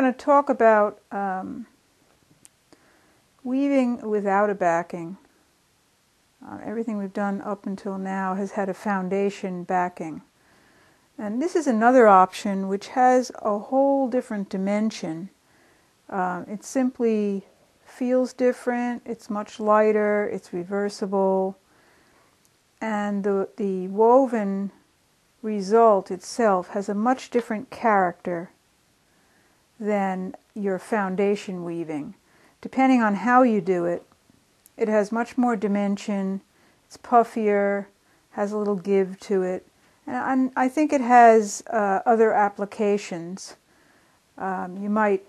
going to talk about um, weaving without a backing. Uh, everything we've done up until now has had a foundation backing. And this is another option which has a whole different dimension. Uh, it simply feels different, it's much lighter, it's reversible, and the, the woven result itself has a much different character than your foundation weaving. Depending on how you do it, it has much more dimension, it's puffier, has a little give to it, and I think it has uh, other applications. Um, you might,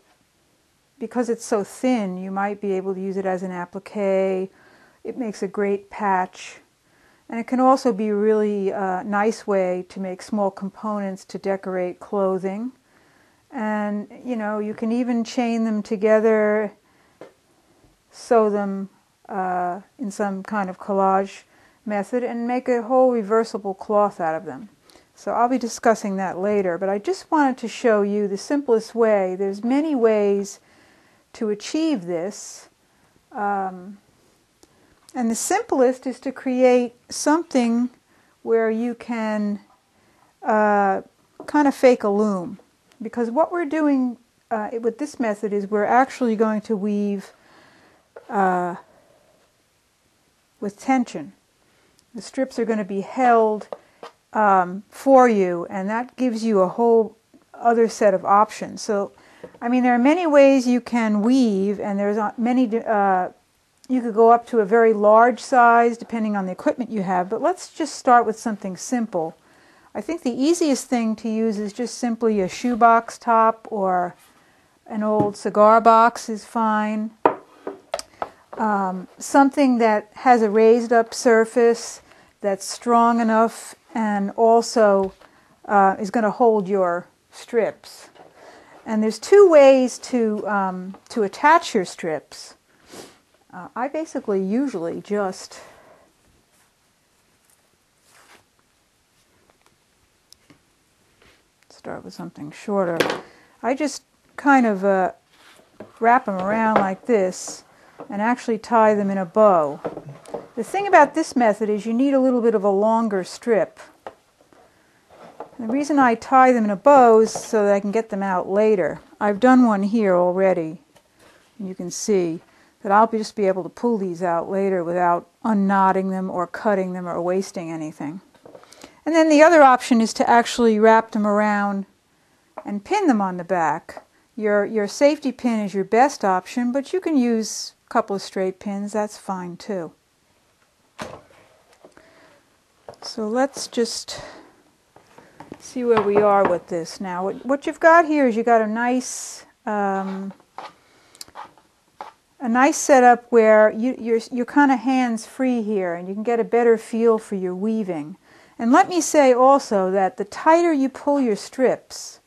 because it's so thin, you might be able to use it as an applique. It makes a great patch. And it can also be a really uh, nice way to make small components to decorate clothing. And, you know, you can even chain them together, sew them uh, in some kind of collage method and make a whole reversible cloth out of them. So I'll be discussing that later, but I just wanted to show you the simplest way. There's many ways to achieve this. Um, and the simplest is to create something where you can uh, kind of fake a loom. Because what we're doing uh, with this method is we're actually going to weave uh, with tension. The strips are going to be held um, for you, and that gives you a whole other set of options. So, I mean, there are many ways you can weave, and there's many. Uh, you could go up to a very large size depending on the equipment you have, but let's just start with something simple. I think the easiest thing to use is just simply a shoebox top or an old cigar box is fine. Um, something that has a raised up surface that's strong enough and also uh, is going to hold your strips. And there's two ways to, um, to attach your strips. Uh, I basically usually just start with something shorter. I just kind of uh, wrap them around like this and actually tie them in a bow. The thing about this method is you need a little bit of a longer strip. The reason I tie them in a bow is so that I can get them out later. I've done one here already. And you can see that I'll just be able to pull these out later without unknotting them or cutting them or wasting anything. And then the other option is to actually wrap them around and pin them on the back. Your, your safety pin is your best option, but you can use a couple of straight pins, that's fine too. So let's just see where we are with this now. What, what you've got here is you've got a nice um, a nice setup where you, you're, you're kind of hands free here and you can get a better feel for your weaving. And let me say also that the tighter you pull your strips,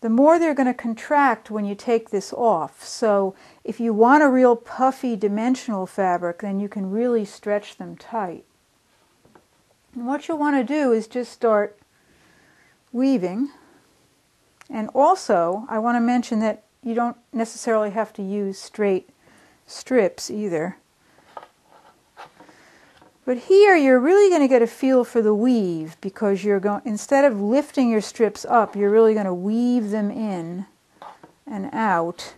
the more they're going to contract when you take this off. So if you want a real puffy dimensional fabric, then you can really stretch them tight. And what you'll want to do is just start weaving. And also, I want to mention that you don't necessarily have to use straight strips either. But here you're really going to get a feel for the weave because you're going instead of lifting your strips up, you're really going to weave them in and out.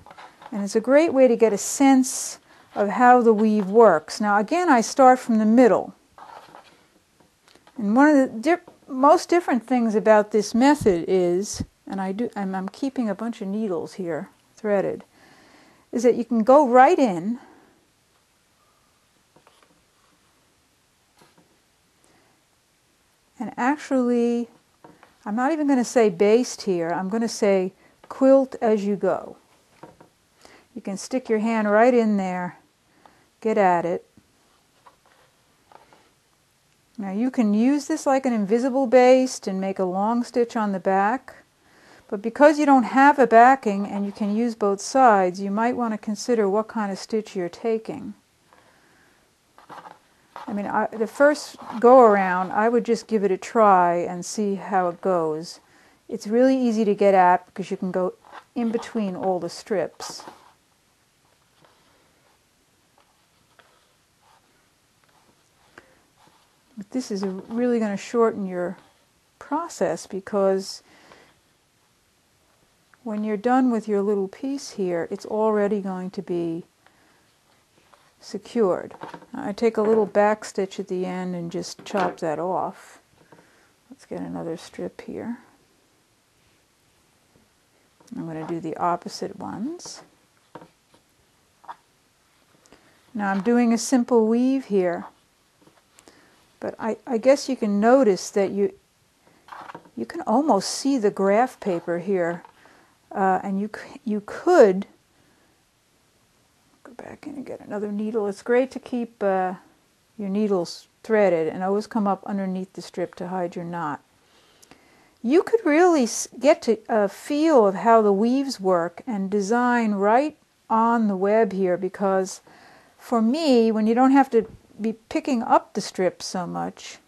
And it's a great way to get a sense of how the weave works. Now again, I start from the middle. And one of the most different things about this method is, and I do, I'm, I'm keeping a bunch of needles here threaded, is that you can go right in and actually, I'm not even going to say baste here, I'm going to say quilt as you go. You can stick your hand right in there, get at it, now you can use this like an invisible baste and make a long stitch on the back, but because you don't have a backing and you can use both sides, you might want to consider what kind of stitch you're taking. I mean, I, the first go around, I would just give it a try and see how it goes. It's really easy to get at because you can go in between all the strips. But this is really going to shorten your process because when you're done with your little piece here, it's already going to be secured. I take a little back stitch at the end and just chop that off. Let's get another strip here. I'm going to do the opposite ones. Now I'm doing a simple weave here, but I, I guess you can notice that you you can almost see the graph paper here, uh, and you you could go back in and get another needle. It's great to keep uh, your needles threaded and always come up underneath the strip to hide your knot. You could really get to a feel of how the weaves work and design right on the web here because for me, when you don't have to be picking up the strips so much,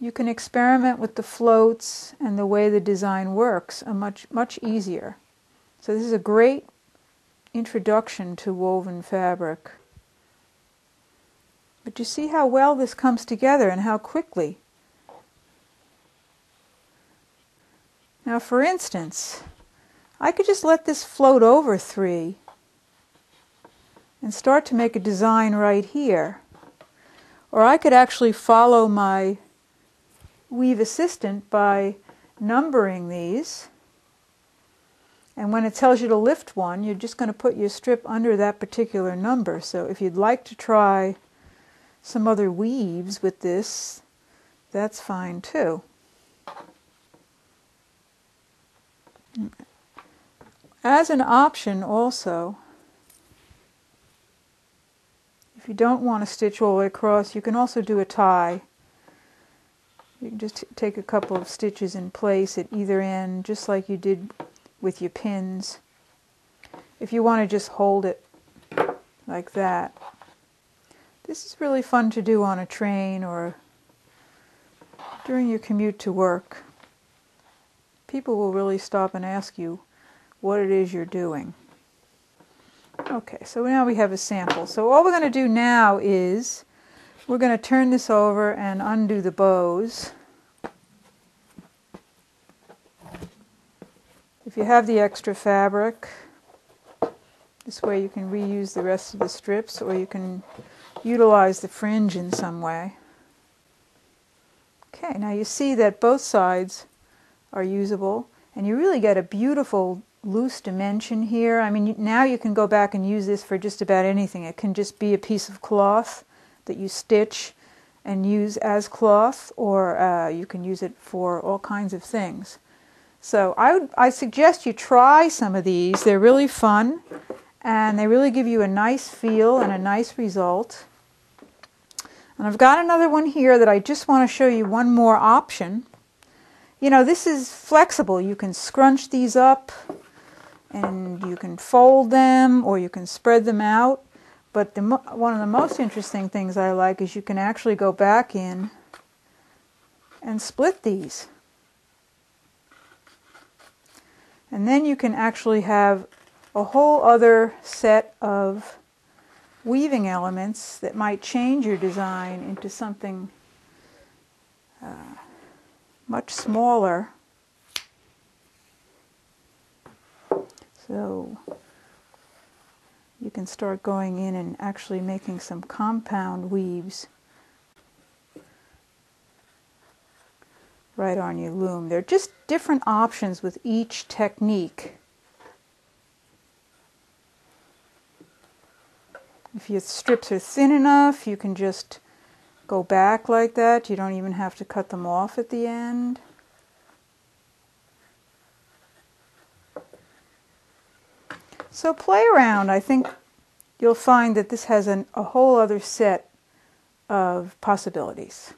you can experiment with the floats and the way the design works a much much easier. So this is a great introduction to woven fabric. But you see how well this comes together and how quickly. Now, for instance, I could just let this float over three and start to make a design right here. Or I could actually follow my Weave Assistant by numbering these. And when it tells you to lift one, you're just going to put your strip under that particular number. So if you'd like to try some other weaves with this, that's fine too. As an option also, if you don't want to stitch all the way across, you can also do a tie. You can just take a couple of stitches in place at either end, just like you did with your pins. If you want to just hold it like that. This is really fun to do on a train or during your commute to work. People will really stop and ask you what it is you're doing. Okay, so now we have a sample. So all we're going to do now is we're going to turn this over and undo the bows. If you have the extra fabric, this way you can reuse the rest of the strips or you can utilize the fringe in some way. Okay, now you see that both sides are usable and you really get a beautiful loose dimension here. I mean, now you can go back and use this for just about anything. It can just be a piece of cloth that you stitch and use as cloth, or uh, you can use it for all kinds of things. So I, would, I suggest you try some of these. They're really fun and they really give you a nice feel and a nice result. And I've got another one here that I just want to show you one more option. You know, this is flexible. You can scrunch these up and you can fold them or you can spread them out. But the, one of the most interesting things I like is you can actually go back in and split these. And then you can actually have a whole other set of weaving elements that might change your design into something uh, much smaller. So you can start going in and actually making some compound weaves right on your loom. They're just different options with each technique. If your strips are thin enough, you can just go back like that. You don't even have to cut them off at the end. So play around. I think you'll find that this has an, a whole other set of possibilities.